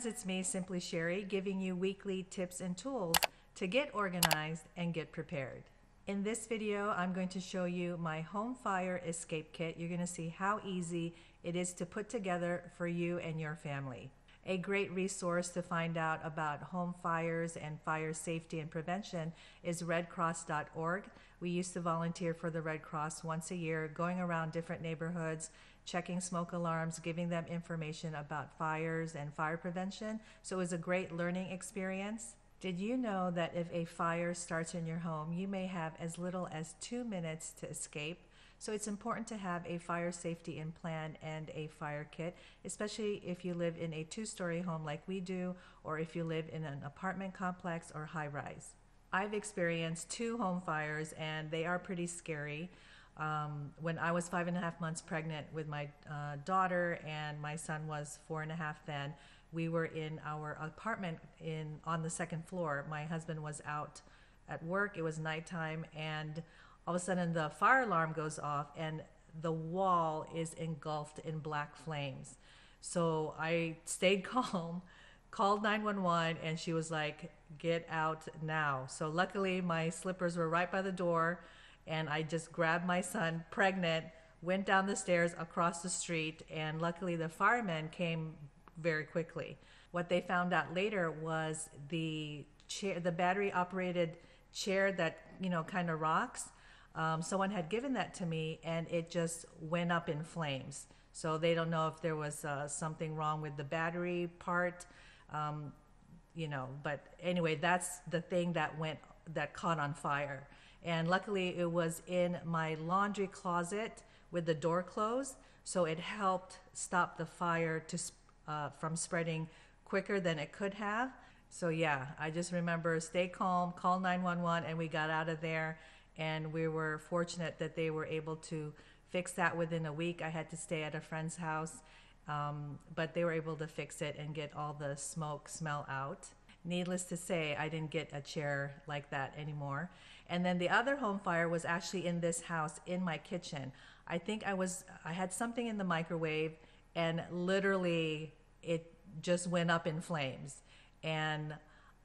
friends, it's me, Simply Cherie, giving you weekly tips and tools to get organized and get prepared. In this video, I'm going to show you my home fire escape kit. You're going to see how easy it is to put together for you and your family. A great resource to find out about home fires and fire safety and prevention is redcross.org. We used to volunteer for the Red Cross once a year, going around different neighborhoods, checking smoke alarms, giving them information about fires and fire prevention. So it was a great learning experience. Did you know that if a fire starts in your home, you may have as little as two minutes to escape? So it's important to have a fire safety in plan and a fire kit, especially if you live in a two story home like we do, or if you live in an apartment complex or high rise. I've experienced two home fires and they are pretty scary. Um, when I was five and a half months pregnant with my uh, daughter and my son was four and a half then, we were in our apartment in on the second floor. My husband was out at work. It was nighttime, and all of a sudden the fire alarm goes off, and the wall is engulfed in black flames. So I stayed calm, called 911, and she was like, "Get out now!" So luckily my slippers were right by the door, and I just grabbed my son, pregnant. Went down the stairs across the street, and luckily the firemen came very quickly. What they found out later was the chair, the battery operated chair that, you know, kind of rocks. Um, someone had given that to me and it just went up in flames. So they don't know if there was uh, something wrong with the battery part, um, you know. But anyway, that's the thing that went that caught on fire. And luckily, it was in my laundry closet with the door closed, so it helped stop the fire to uh, from spreading quicker than it could have. So yeah, I just remember stay calm, call 911, and we got out of there. And we were fortunate that they were able to fix that within a week. I had to stay at a friend's house, um, but they were able to fix it and get all the smoke smell out. Needless to say, I didn't get a chair like that anymore. And then the other home fire was actually in this house in my kitchen. I think I was I had something in the microwave and literally it just went up in flames. And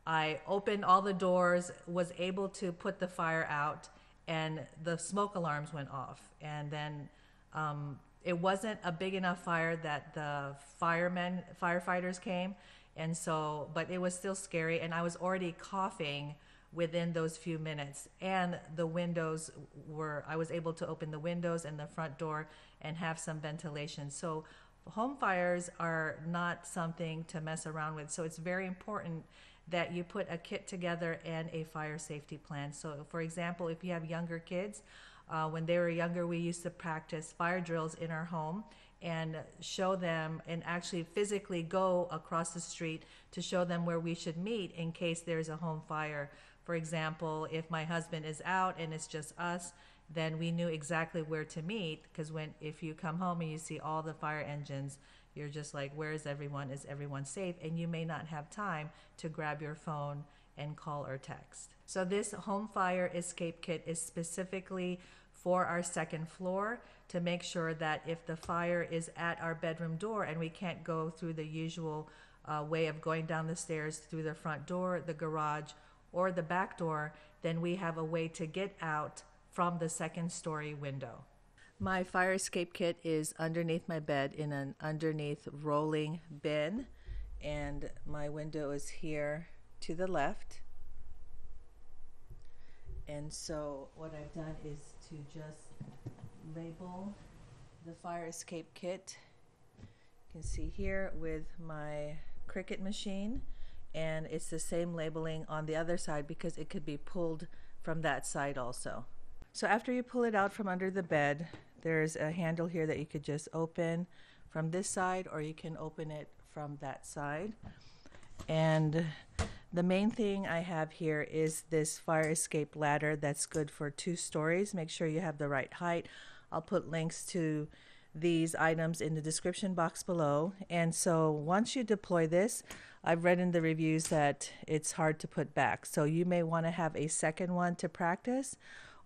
I opened all the doors, was able to put the fire out, and the smoke alarms went off. And then um, it wasn't a big enough fire that the firemen, firefighters came. And so, but it was still scary. And I was already coughing within those few minutes. And the windows were, I was able to open the windows and the front door and have some ventilation. So home fires are not something to mess around with. So it's very important that you put a kit together and a fire safety plan. So, for example, if you have younger kids, uh, when they were younger, we used to practice fire drills in our home and show them and actually physically go across the street to show them where we should meet in case there's a home fire. For example, if my husband is out and it's just us, then we knew exactly where to meet because when if you come home and you see all the fire engines you're just like where is everyone? Is everyone safe? And you may not have time to grab your phone and call or text. So this home fire escape kit is specifically for our second floor to make sure that if the fire is at our bedroom door and we can't go through the usual uh, way of going down the stairs through the front door the garage or the back door then we have a way to get out from the second story window. My fire escape kit is underneath my bed in an underneath rolling bin, and my window is here to the left. And so, what I've done is to just label the fire escape kit. You can see here with my Cricut machine, and it's the same labeling on the other side because it could be pulled from that side also. So after you pull it out from under the bed, there's a handle here that you could just open from this side or you can open it from that side. And the main thing I have here is this fire escape ladder that's good for two stories. Make sure you have the right height. I'll put links to these items in the description box below. And so once you deploy this, I've read in the reviews that it's hard to put back. So you may want to have a second one to practice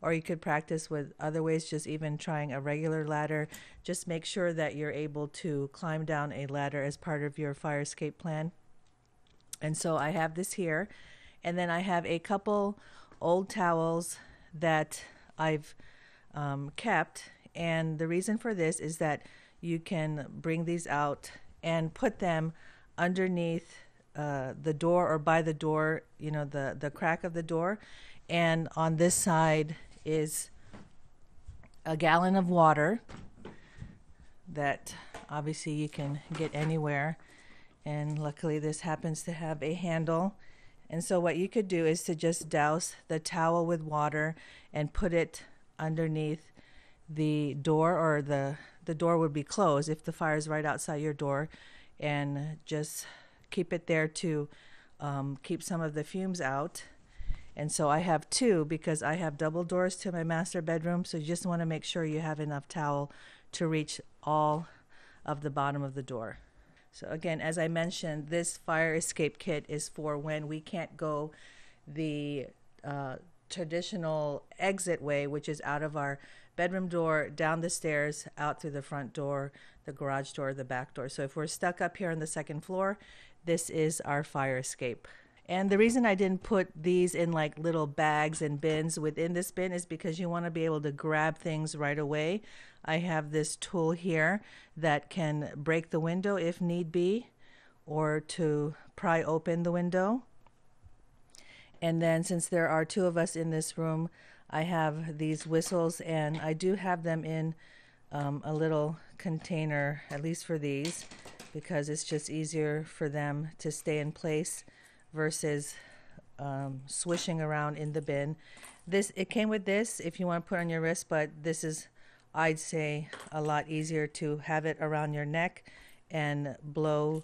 or you could practice with other ways, just even trying a regular ladder. Just make sure that you're able to climb down a ladder as part of your fire escape plan. And so I have this here. And then I have a couple old towels that I've um, kept. And the reason for this is that you can bring these out and put them underneath uh, the door or by the door, you know, the, the crack of the door. And on this side is a gallon of water that obviously you can get anywhere. And luckily, this happens to have a handle. And so, what you could do is to just douse the towel with water and put it underneath the door, or the, the door would be closed if the fire is right outside your door, and just keep it there to um, keep some of the fumes out. And so I have two because I have double doors to my master bedroom. So you just want to make sure you have enough towel to reach all of the bottom of the door. So again, as I mentioned, this fire escape kit is for when we can't go the uh, traditional exit way, which is out of our bedroom door, down the stairs, out through the front door, the garage door, the back door. So if we're stuck up here on the second floor, this is our fire escape. And the reason I didn't put these in like little bags and bins within this bin is because you want to be able to grab things right away. I have this tool here that can break the window if need be or to pry open the window. And then since there are two of us in this room, I have these whistles and I do have them in um, a little container, at least for these, because it's just easier for them to stay in place versus um, swishing around in the bin. This it came with this if you want to put on your wrist, but this is I'd say a lot easier to have it around your neck and blow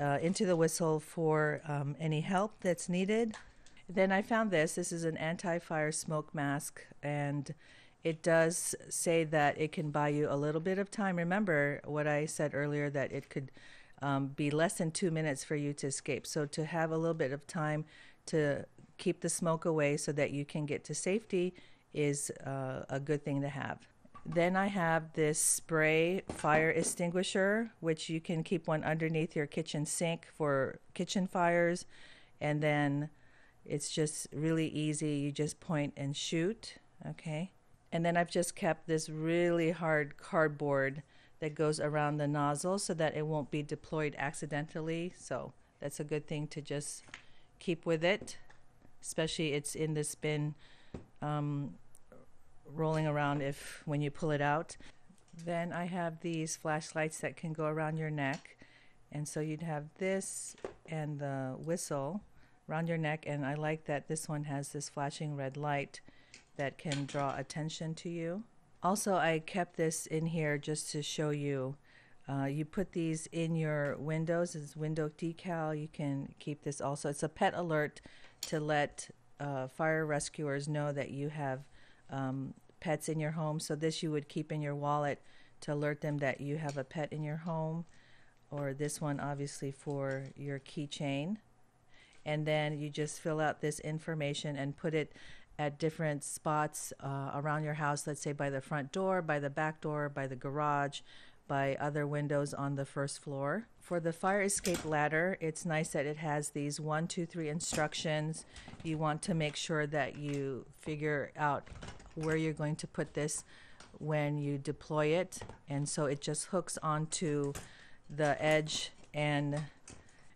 uh, into the whistle for um, any help that's needed. Then I found this. This is an anti-fire smoke mask, and it does say that it can buy you a little bit of time. Remember what I said earlier that it could um, be less than two minutes for you to escape. So to have a little bit of time to keep the smoke away so that you can get to safety is uh, a good thing to have. Then I have this spray fire extinguisher, which you can keep one underneath your kitchen sink for kitchen fires. And then it's just really easy. You just point and shoot. Okay. And then I've just kept this really hard cardboard that goes around the nozzle so that it won't be deployed accidentally. So that's a good thing to just keep with it, especially it's in this bin um, rolling around if when you pull it out. Then I have these flashlights that can go around your neck. And so you'd have this and the whistle around your neck. And I like that this one has this flashing red light that can draw attention to you. Also, I kept this in here just to show you. Uh, you put these in your windows as window decal. You can keep this also. It's a pet alert to let uh, fire rescuers know that you have um, pets in your home. So this you would keep in your wallet to alert them that you have a pet in your home. Or this one obviously for your keychain. And then you just fill out this information and put it at different spots uh, around your house, let's say by the front door, by the back door, by the garage, by other windows on the first floor. For the fire escape ladder, it's nice that it has these one, two, three instructions. You want to make sure that you figure out where you're going to put this when you deploy it. And so it just hooks onto the edge and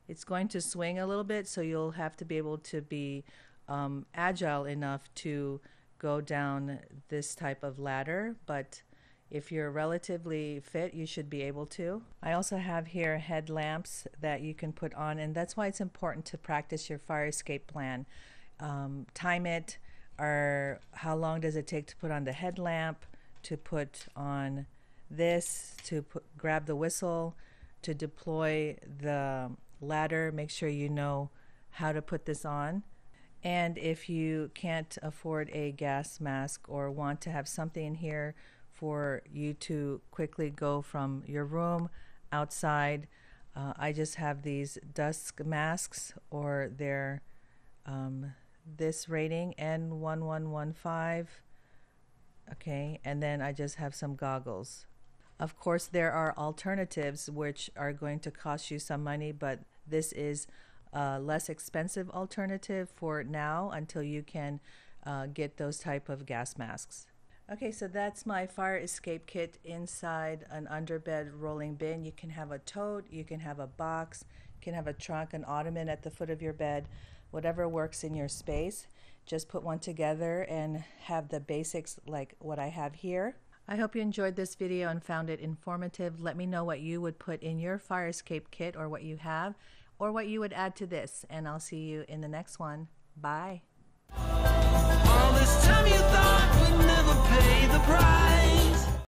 it's going to swing a little bit, so you'll have to be able to be um, agile enough to go down this type of ladder, but if you're relatively fit, you should be able to. I also have here headlamps that you can put on, and that's why it's important to practice your fire escape plan. Um, time it, or how long does it take to put on the headlamp, to put on this, to put, grab the whistle, to deploy the ladder. Make sure you know how to put this on. And if you can't afford a gas mask or want to have something here for you to quickly go from your room outside, uh, I just have these dusk masks or they're um, this rating N1115. Okay, and then I just have some goggles. Of course, there are alternatives which are going to cost you some money, but this is a less expensive alternative for now until you can uh, get those type of gas masks. Okay, so that's my fire escape kit inside an underbed rolling bin. You can have a tote, you can have a box, you can have a trunk, an ottoman at the foot of your bed, whatever works in your space. Just put one together and have the basics like what I have here. I hope you enjoyed this video and found it informative. Let me know what you would put in your fire escape kit or what you have or what you would add to this. And I'll see you in the next one. Bye.